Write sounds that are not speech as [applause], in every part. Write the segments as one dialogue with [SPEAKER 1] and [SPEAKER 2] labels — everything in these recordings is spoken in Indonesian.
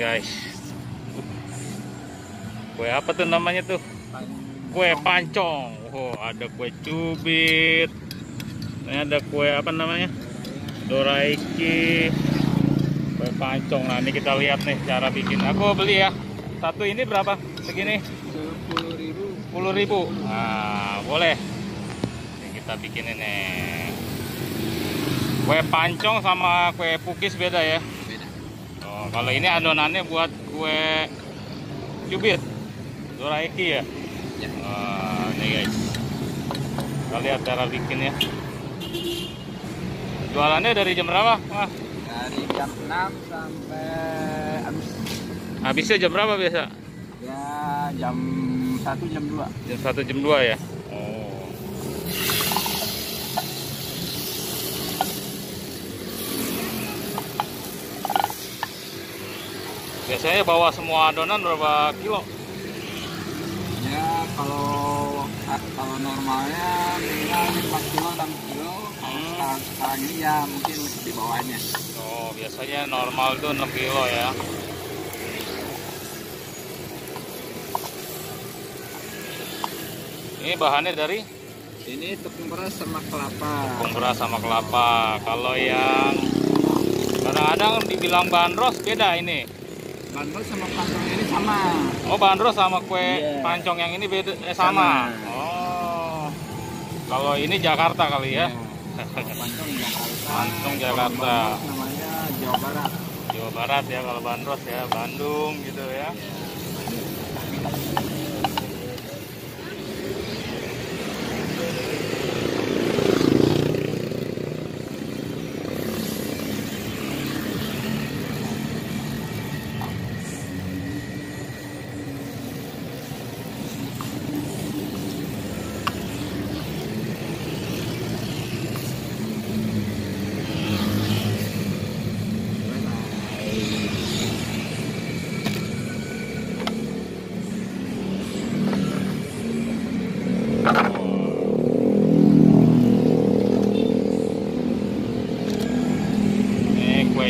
[SPEAKER 1] guys. Kue apa tuh namanya tuh? Kue pancong. Oh, ada kue cubit. Ini ada kue apa namanya? Doraiki. Kue pancong. Nah, ini kita lihat nih cara bikin. Aku beli ya. Satu ini berapa? Segini?
[SPEAKER 2] 10.000
[SPEAKER 1] 10.000. Nah, boleh. Ini kita bikin ini. Kue pancong sama kue pukis beda ya? Kalau ini adonannya buat kue cubit. Doraiki ya?
[SPEAKER 2] Ya.
[SPEAKER 1] Wah, ini guys. Kita lihat cara bikinnya. Jualannya dari jam berapa? Wah,
[SPEAKER 2] Dari jam 6 sampai habis
[SPEAKER 1] habisnya jam berapa biasa?
[SPEAKER 2] ya jam 1 jam 2.
[SPEAKER 1] Jam 1 jam 2 ya? Oh. Biasanya bawa semua adonan berapa kilo?
[SPEAKER 2] Ya kalau kalau normalnya minimal 5 kilo 6 kilo.
[SPEAKER 1] Hmm.
[SPEAKER 2] sekarang, sekarang ini ya mungkin di bawahnya.
[SPEAKER 1] Oh, biasanya normal itu 6 kilo ya. Ini bahannya dari
[SPEAKER 2] Ini tepung beras sama kelapa.
[SPEAKER 1] tepung beras sama kelapa. Kalau yang kadang-kadang dibilang bandros beda ini.
[SPEAKER 2] Bandrol sama pancong ini sama.
[SPEAKER 1] Oh, bandros sama kue
[SPEAKER 2] Iya.
[SPEAKER 1] pancong yang ini beda eh, sama.
[SPEAKER 2] Sama.
[SPEAKER 1] Oh. Kalau ini Jakarta kali ya.
[SPEAKER 2] Pancong Jakarta.
[SPEAKER 1] Pancong Jakarta.
[SPEAKER 2] Namanya Jawa Barat.
[SPEAKER 1] Jawa Barat ya kalau bandros ya, Bandung gitu ya. Ini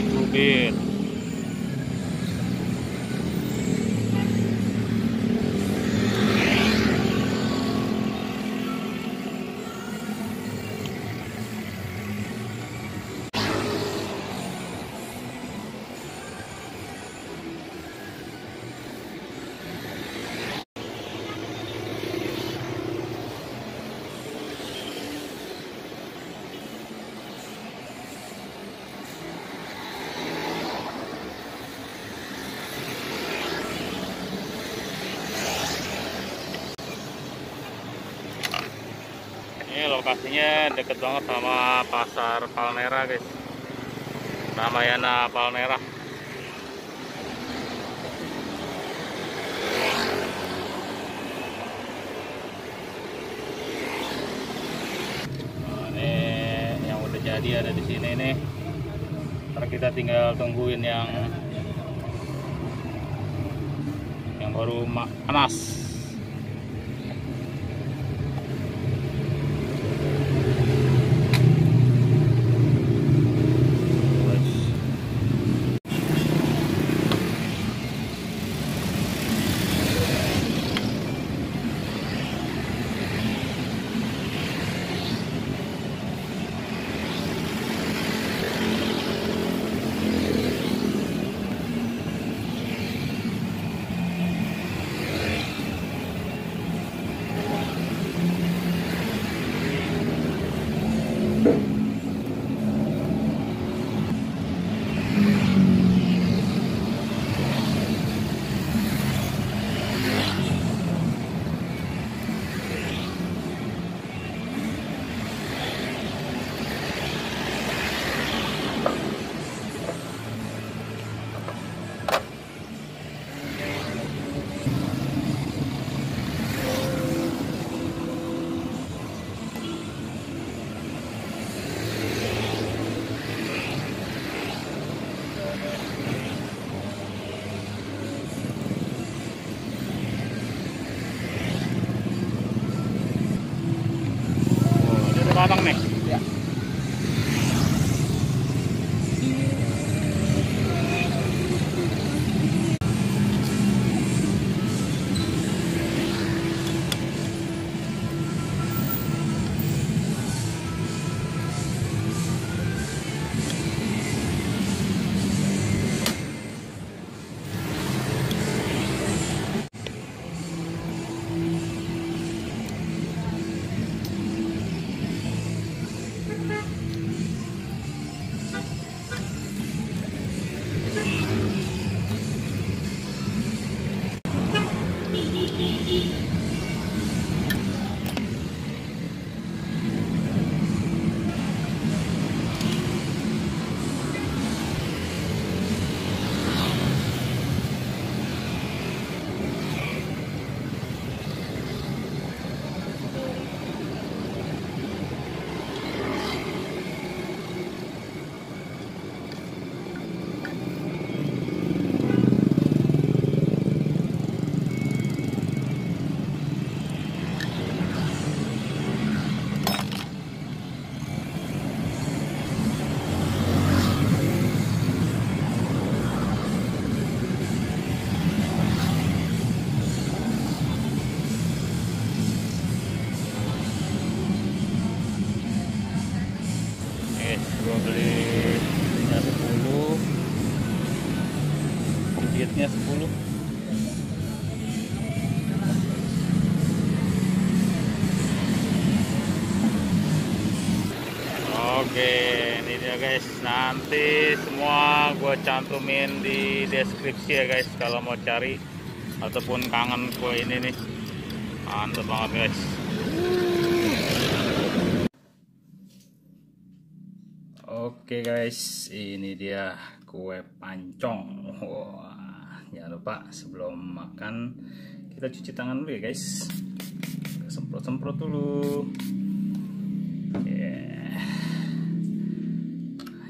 [SPEAKER 1] kue cubit. Ini lokasinya deket banget sama pasar Palmera guys. Ramayana Palmera. Nah, yang udah jadi ada di sini nih. Ntar kita tinggal tungguin yang yang baru panas. Cubitnya 10 Oke, ini dia guys. Nanti semua gue cantumin di deskripsi ya guys. Kalau mau cari ataupun kangen kue ini nih, mantap banget guys. Oke guys, ini dia kue pancong. Wah, jangan lupa sebelum makan kita cuci tangan dulu ya guys. Semprot-semprot dulu. Yeah.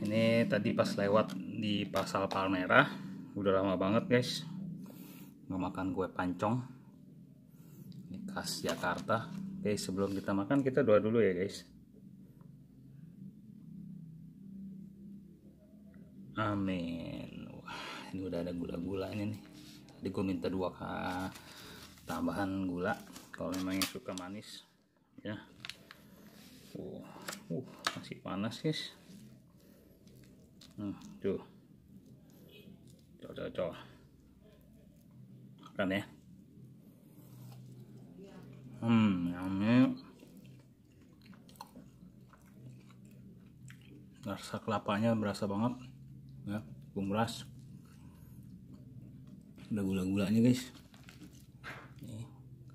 [SPEAKER 1] Ini tadi pas lewat di Pasar Palmerah, udah lama banget guys. Nggak makan kue pancong. Ini khas Jakarta. Oke, sebelum kita makan kita doa dulu ya guys. Amin. Ini udah ada gula-gula ini nih. Tadi gue minta dua ka tambahan gula. Kalau memang yang suka manis, ya. Uh, uh masih panas guys. Hmm, tuh. Coba, coba. Makan ya. Hmm, ini rasa kelapanya berasa banget ya beras ada gula-gulanya guys. Nih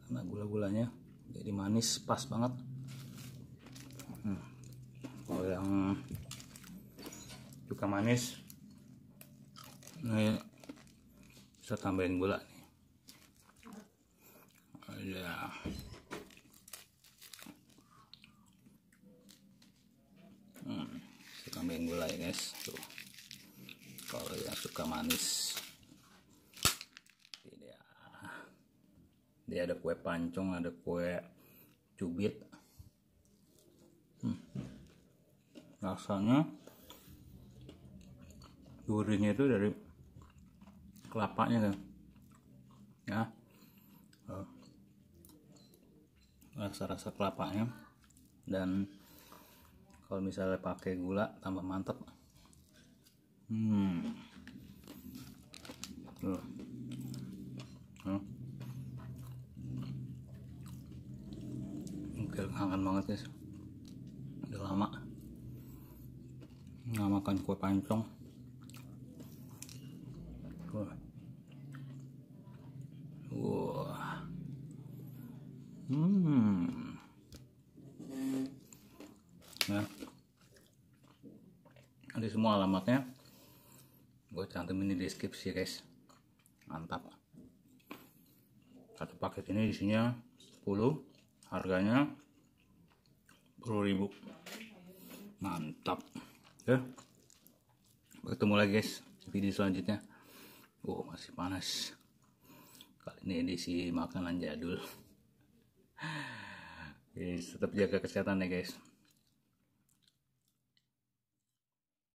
[SPEAKER 1] karena gula-gulanya jadi manis pas banget. Hmm. kalau yang suka manis ini bisa tambahin gula nih. Ada hmm, tambahin gula ya guys. Tuh. Kalau yang suka manis dia dia ada kue pancong ada kue cubit. Hmm. rasanya gurihnya itu dari kelapanya kan ya. Rasa-rasa kelapanya. Dan kalau misalnya pakai gula tambah mantap hmm. Tuh hmm. Oke, kangen banget guys udah lama. Nggak makan kue pancong. Wah. Hmm. Nah. Nanti semua alamatnya. Gue cantumin di deskripsi guys. Mantap. Satu paket ini isinya 10 harganya 10.000 mantap. Ya. Ketemu lagi guys video selanjutnya. Oh masih panas. Kali ini edisi makanan jadul. [laughs] Guys tetap jaga kesehatan ya guys